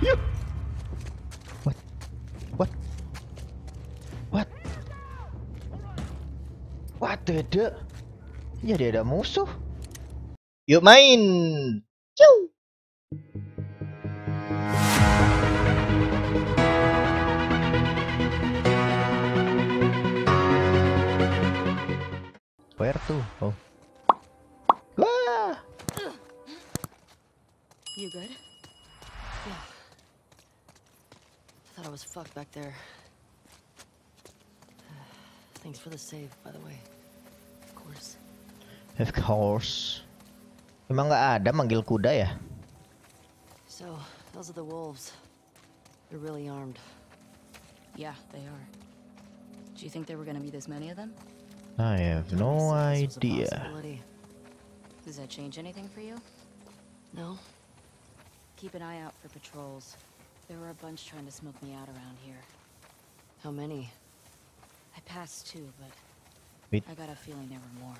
Yuk. What? What? What? What the the? Jadi ada musuh. Yuk main. Ciu. Where to? Oh. Wah. You good? Thought I was fucked back there. Thanks for the save, by the way. Of course. Of course. Emang nggak ada manggil kuda ya? So, those are the wolves. They're really armed. Yeah, they are. Do you think there were gonna be this many of them? I have no Said this was a idea. Does that change anything for you? No? Keep an eye out for patrols. There were a bunch trying to smoke me out around here. How many? I passed two, but Wait. I got a feeling there were more.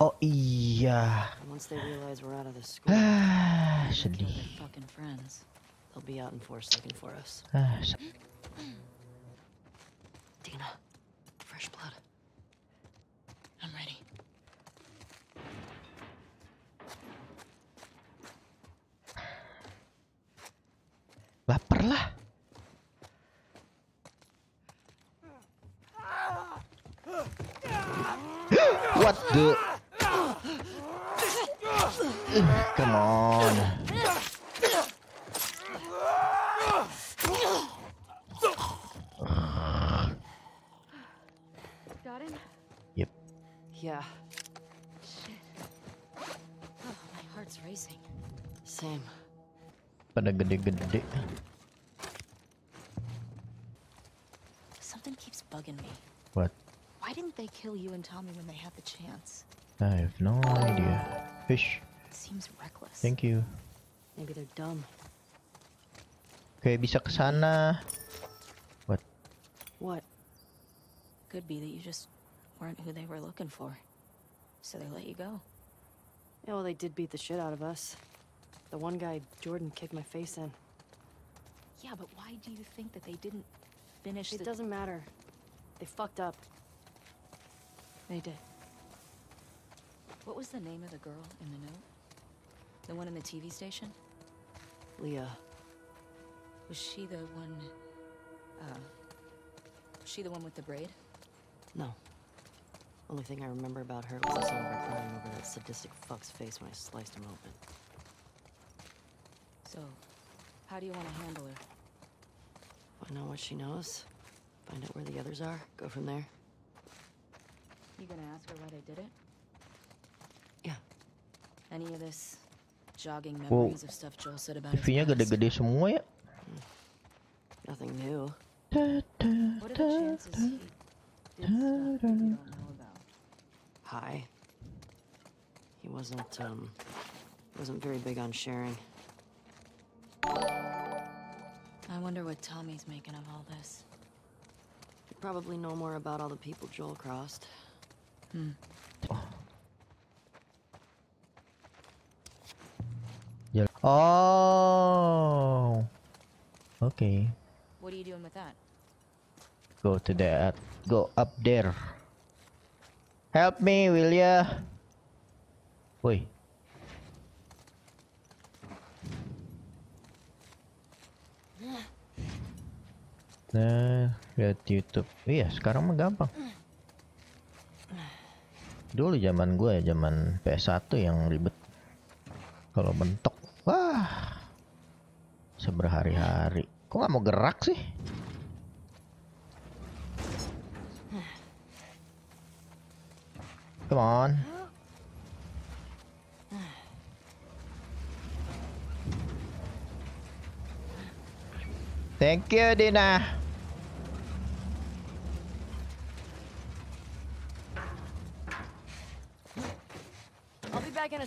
Oh yeah. And once they realize we're out of the school, Ah, They killed sedih. fucking friends. they'll be out in force looking for us. Ah, good. Come on. Got him? Yep. Yeah. Shit. Oh, my heart's racing. Same. But a good, good, good. Kill you and Tommy when they had the chance? I have no idea. Fish. It seems reckless. Thank you. Maybe they're dumb. Oke, bisa ke sana. What? What? Could be that you just weren't who they were looking for. So they let you go. Yeah, well, they did beat the shit out of us. The one guy, Jordan, kicked my face in. Yeah, but why do you think that they didn't finish It the... doesn't matter. They fucked up. They did. What was the name of the girl in the note? The one in the TV station? Leah. Was she the one... Uh... Was she the one with the braid? No. Only thing I remember about her was the song of her crying over that sadistic fuck's face when I sliced him open. So, how do you want to handle her? Find out what she knows. Find out where the others are. Go from there. You gonna ask her why they did it? Yeah. Any of this jogging Wow. memories of stuff Joel said about his TV-nya past? gede-gede semua ya. Nothing new. Da, da, What are the da, chances da. he did stuff that you don't know about? Hi. He wasn't, um... wasn't very big on sharing. I wonder what Tommy's making of all this. You probably know more about all the people Joel crossed. Jal- Oh. Okay. What are you doing with that? Go to that. Go up there. Help me, will ya? Woi. Nah, lihat YouTube. Iya, sekarang mah gampang. Dulu zaman gue ya, zaman PS1 yang ribet. Kalau mentok, wah. Seberhari-hari. Kok nggak mau gerak sih? Come on. Thank you, Dina.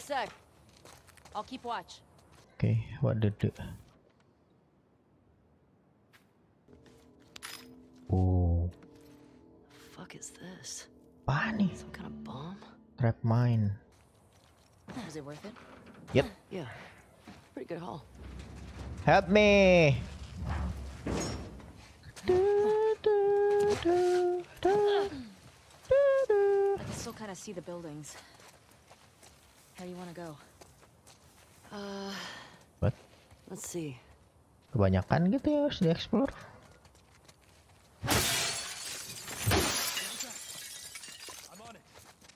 Yes, sir. I'll keep watch. Okay, what did do? Oh. The fuck is this? Bunny. Some kind of bomb? Trap mine. Is it worth it? Yep. Yeah. Pretty good haul. Help me! do, do, do, I can still kind of see the buildings. How do you want to go? Uh, What? let's see. Kebanyakan gitu ya harus dieksplor.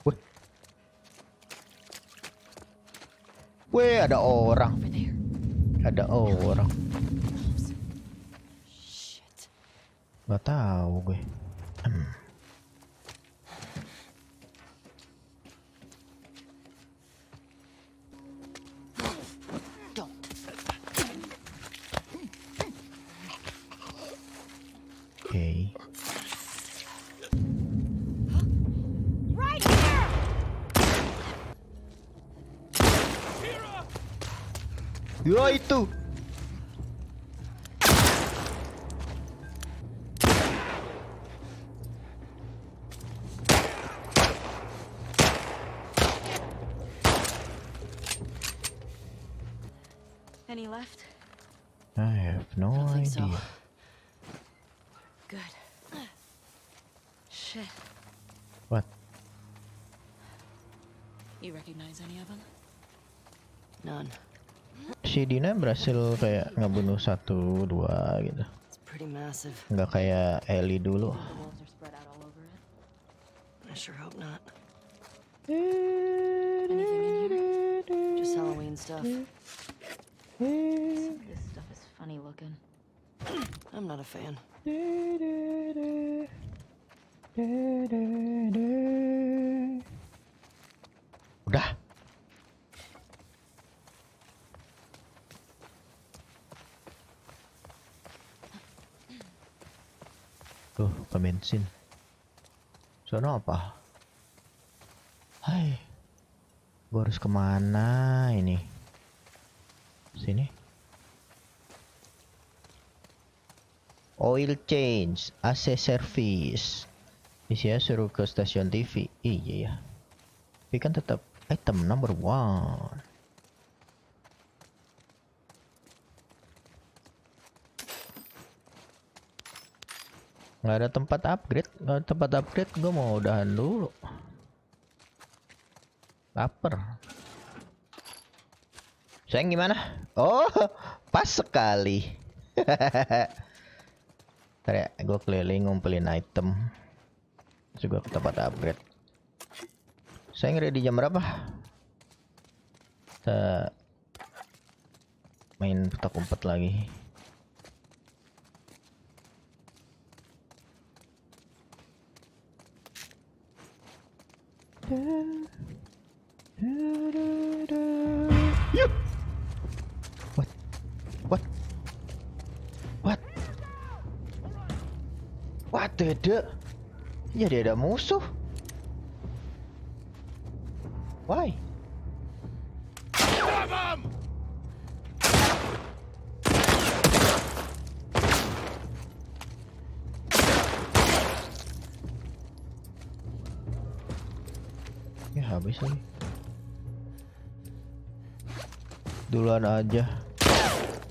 Wih. Wih, ada orang. Ada orang. Gak tahu gue. Yo itu. Any left? I have no Don't think so. idea. Good. Shit. What? You recognize any of them? None. Si Dina berhasil kayak ngebunuh satu dua gitu. Nggak kayak Ellie dulu. Spread bensin. Sono apa? Hai. Gua harus ke mana ini? Sini. Oil change, AC service. Isinya suruh ke stasiun TV. Iya ya. Tapi kan tetap item number one. Nggak ada tempat upgrade, nggak ada tempat upgrade. Gue mau udahan dulu. Laper. Sayang gimana? Oh, pas sekali. Ntar ya, gue keliling ngumpulin item. Gue ke tempat upgrade. Saya ready jam berapa? Kita main petak umpet lagi. Yup. What? What? What? What the ada musuh. Why? Ya habis lagi. Duluan aja.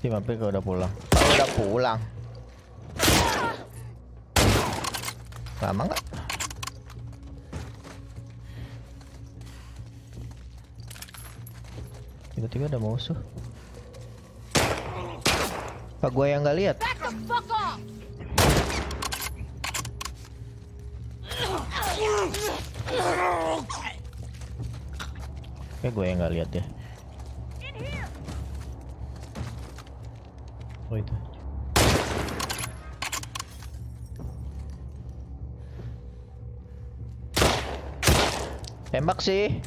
Si Mampir kalau udah pulang. Kalau udah pulang. Lama nggak? Tiba-tiba ada musuh. Pak gua yang nggak lihat. Kayak gue yang nggak lihat ya. Oh itu. Tembak sih.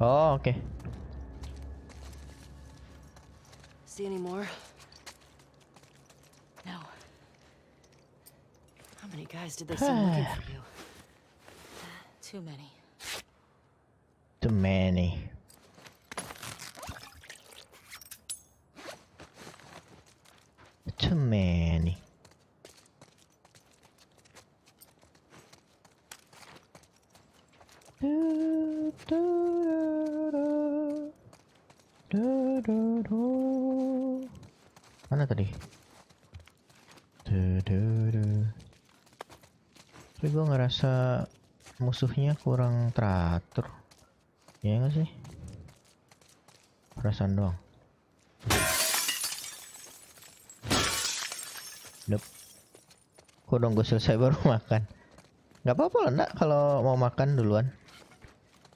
Oh, oke. See any more? Guys did they send looking for you? Too many. Too many. Too many. Do, do, do. Mana tadi? Tapi gue ngerasa musuhnya kurang teratur. Ya nggak sih? Perasaan doang. Nope. Kok dong gue selesai baru makan? Gak apa-apa lah nak kalau mau makan duluan.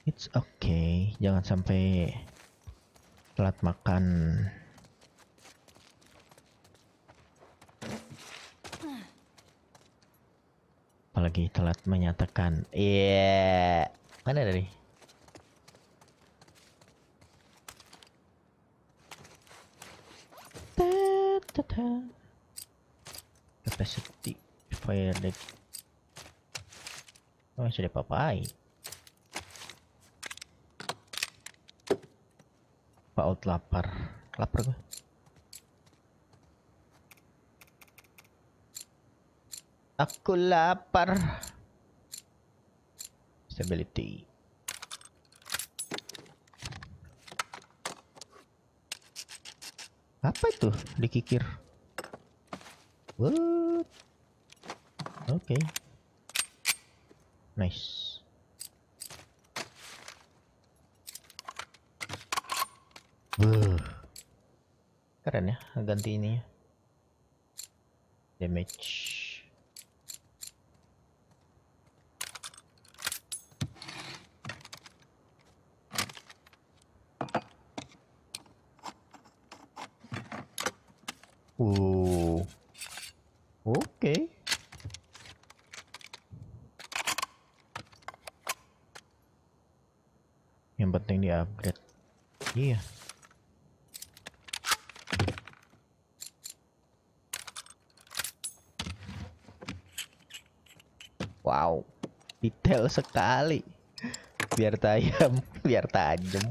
It's okay, jangan sampai telat makan. Apalagi telat menyatakan, iya, mana tadi? Ta-ta-ta. Capacity fire deck. Oh, sudah papai. Paut lapar. Lapar gue. Aku lapar. Stability. Apa itu dikikir? What? Oke. Nice. Wuh. Keren ya ganti ini. Damage. Uh. Oke. Yang penting di upgrade. Iya. Wow, detail sekali. Biar tajam, biar tajam.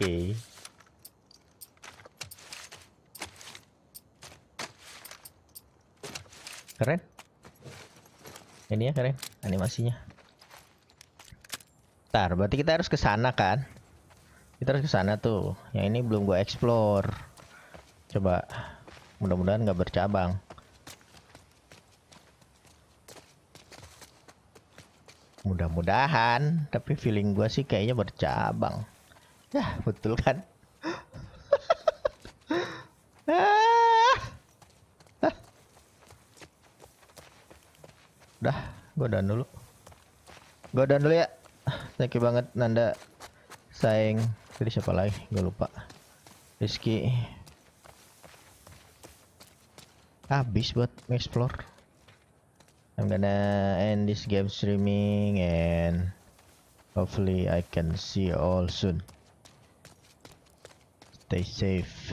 Oke. Keren. Ini ya keren animasinya. Ntar, berarti kita harus ke sana kan? Kita harus ke sana tuh. Yang ini belum gua explore. Coba mudah-mudahan nggak bercabang. Mudah-mudahan, tapi feeling gua sih kayaknya bercabang. Ya, betul kan? Ah. Ah. Udah, gua down dulu. Gua down dulu ya. Thank you banget Nanda. Sayang, tadi siapa lagi? Gue lupa. Rizky. Habis buat explore. I'm gonna end this game streaming and hopefully I can see you all soon. Stay safe.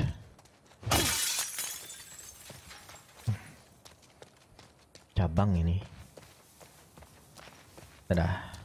Cabang ini. Dadah.